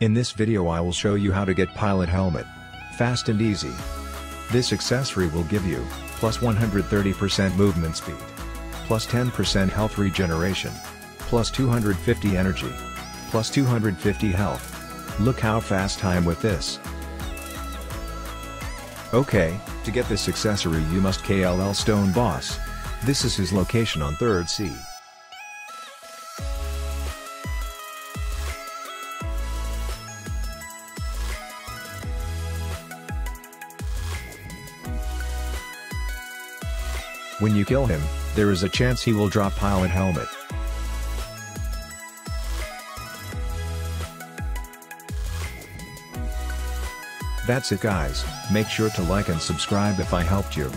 In this video I will show you how to get pilot helmet. Fast and easy. This accessory will give you, plus 130% movement speed, plus 10% health regeneration, plus 250 energy, plus 250 health. Look how fast I am with this. Okay, to get this accessory you must KLL Stone Boss. This is his location on 3rd Sea. When you kill him, there is a chance he will drop pilot helmet. That's it guys, make sure to like and subscribe if I helped you.